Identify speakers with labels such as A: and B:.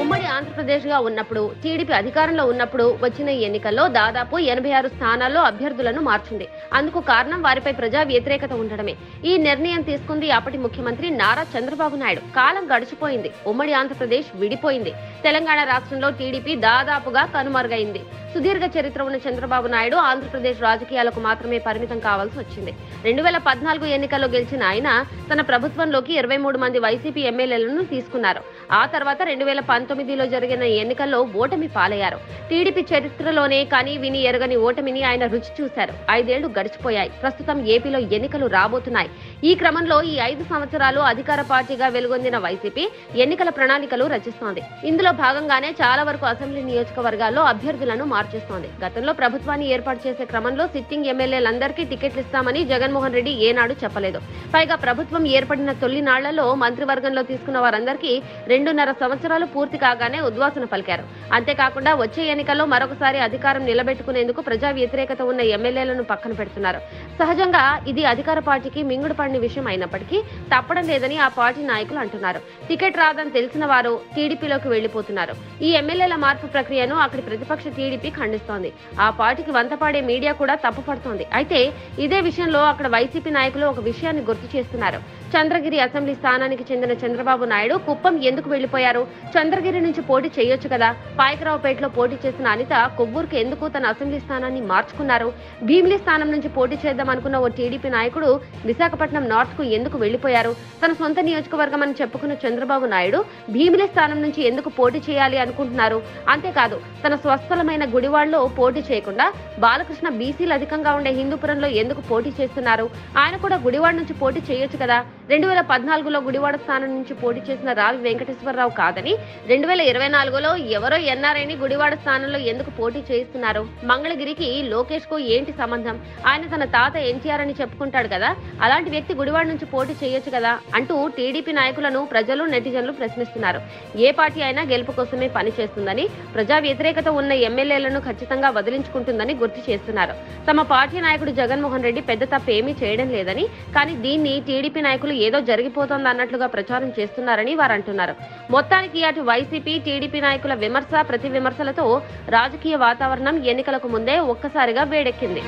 A: ఉమ్మడి ఆంధ్రప్రదేశ్గా ఉన్నప్పుడు టీడీపీ అధికారంలో ఉన్నప్పుడు వచ్చిన ఈ ఎన్నికల్లో దాదాపు ఎనభై ఆరు స్థానాల్లో అభ్యర్థులను మార్చింది. అందుకు కారణం వారిపై ప్రజా వ్యతిరేకత ఉండడమే. ఈ నిర్ణయం తీసుకుంది అప్పటి ముఖ్యమంత్రి నారా చంద్రబాబు నాయుడు. కాలం గడిచిపోయింది. ఉమ్మడి ఆంధ్రప్రదేశ్ విడిపోయింది. తెలంగాణ రాష్ట్రంలో టీడీపీ దాదాపుగా కనుమరుగైంది. సుదీర్ఘ చరిత్ర ఉన్న చంద్రబాబు నాయుడు ఆంధ్రప్రదేశ్ రాజకీయాలకు మాత్రమే పరిమితం కావాల్సి వచ్చింది. రెండు వేల పద్నాలుగు ఎన్నికల్లో గెలిచిన ఆయన తన ప్రభుత్వంలోకి ఇరవై మూడు మంది వైసీపీ ఎమ్మెల్యేలను తీసుకున్నారు. ఆ తర్వాత రెండు వేల పంతొమ్మిదిలో జరిగిన ఎన్నికల్లో ఓటమి పాలయ్యారు. టీడీపీ చరిత్రలోనే కానీ విని ఎరగని ఓటమిని ఆయన రుచి చూశారు. ఐదేళ్ళు గడిచిపోయాయి. ప్రస్తుతం ఏపీలో ఎన్నికలు రాబోతున్నాయి. ఈ క్రమంలో ఈ ఐదు సంవత్సరాలు అధికార పార్టీగా వెలుగొందిన వైసీపీ ఎన్నికల ప్రణాళికలు రచిస్తోంది. ఇందులో భాగంగానే చాలా వరకు అసెంబ్లీ నియోజకవర్గాల్లో అభ్యర్థులను మార్చేస్తోంది. గతంలో ప్రభుత్వాన్ని ఏర్పాటు చేసే క్రమంలో సిట్టింగ్ ఎమ్మెల్యేలందరికీ టికెట్లు ఇస్తామని జగన్మోహన్ రెడ్డి ఏనాడు చెప్పలేదు. పైగా ప్రభుత్వం ఏర్పడిన తొలి నాళ్ళలో మంత్రివర్గంలో తీసుకున్న వారందరికీ రెండున్నర సంవత్సరాలు పూర్తి కాగానే ఉద్వాసన పలికారు. అంతేకాకుండా వచ్చే ఎన్నికల్లో మరొకసారి అధికారం నిలబెట్టుకునేందుకు ప్రజా వ్యతిరేకత ఉన్న ఎమ్మెల్యేలను పక్కన పెడుతున్నారు. సహజంగా ఇది అధికార పార్టీకి మింగుడు పడిన విషయం అయినప్పటికీ తప్పడం లేదని ఆ పార్టీ నాయకులు అంటున్నారు. టికెట్ రాదని తెలిసిన వారు టీడీపీలోకి వెళ్ళిపోతున్నారు ఈ ఎమ్మెల్యేల మార్పు ప్రక్రియను అక్కడి ప్రతిపక్ష టీడీపీ ఖండిస్తోంది. ఆ పార్టీకి వంతపాడే మీడియా కూడా తప్పుపడుతోంది అయితే ఇదే విషయంలో అక్కడ వైసీపీ నాయకులు ఒక విషయాన్ని గుర్తు చేస్తున్నారు. చంద్రగిరి అసెంబ్లీ స్థానానికి చెందిన చంద్రబాబు నాయుడు కుప్పం ఎందుకు వెళ్ళిపోయారు చంద్రగిరి నుంచి పోటీ చేయొచ్చు కదా? పాయకరావుపేటలో పోటీ చేసిన అనిత కొవ్వూరుకి ఎందుకు తన అసెంబ్లీ స్థానాన్ని మార్చుకున్నారు? భీమిలి స్థానం నుంచి పోటీ చేద్దాం అనుకున్న ఓ టీడీపీ నాయకుడు విశాఖపట్నం నార్త్కు ఎందుకు వెళ్ళిపోయారు తన సొంత నియోజకవర్గం అని చెప్పుకున్న చంద్రబాబు నాయుడు భీమిలి స్థానం నుంచి ఎందుకు పోటీ చేయాలి అనుకుంటున్నారు? అంతేకాదు తన స్వస్థలమైన గుడివాడలో పోటీ చేయకుండా బాలకృష్ణ బీసీలు అధికంగా ఉండే హిందూపురంలో ఎందుకు పోటీ చేస్తున్నారు? ఆయన కూడా గుడివాడ నుంచి పోటీ చేయొచ్చు కదా. రెండు వేల పద్నాలుగులో గుడివాడ స్థానం నుంచి పోటీ చేసిన రావి వెంకటేశ్వరరావు కాదని రెండు వేల ఇరవై నాలుగులో ఎవరో ఎన్ఆర్ఐని గుడివాడ స్థానంలో ఎందుకు పోటీ చేయిస్తున్నారు? మంగళగిరికి లోకేష్కు ఏంటి సంబంధం? ఆయన తన తాత ఎన్టీఆర్ అని చెప్పుకుంటాడు కదా. అలాంటి వ్యక్తి గుడివాడ నుంచి పోటీ చేయొచ్చు కదా అంటూ టీడీపీ నాయకులను ప్రజలు నెటిజన్లు ప్రశ్నిస్తున్నారు. ఏ పార్టీ అయినా గెలుపు కోసమే పని చేస్తుందని ప్రజా వ్యతిరేకత ఉన్న ఎమ్మెల్యేలను ఖచ్చితంగా వదిలించుకుంటుందని గుర్తు చేస్తున్నారు. తమ పార్టీ నాయకుడు జగన్మోహన్ రెడ్డి పెద్ద తప్పు ఏమీ చేయడం లేదని కానీ దీన్ని టీడీపీ నాయకులు ఏదో జరిగిపోతోందన్నట్లుగా ప్రచారం చేస్తున్నారని వారు అంటున్నారు మొత్తానికి అటు వైసీపీ టీడీపీ నాయకుల విమర్శ ప్రతి విమర్శలతో రాజకీయ వాతావరణం ఎన్నికలకు ముందే ఒక్కసారిగా వేడెక్కింది.